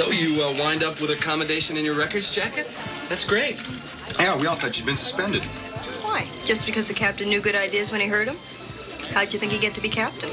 So you uh, wind up with accommodation in your records jacket? That's great. Yeah, we all thought you'd been suspended. Why? Just because the captain knew good ideas when he heard them? How'd you think he'd get to be captain?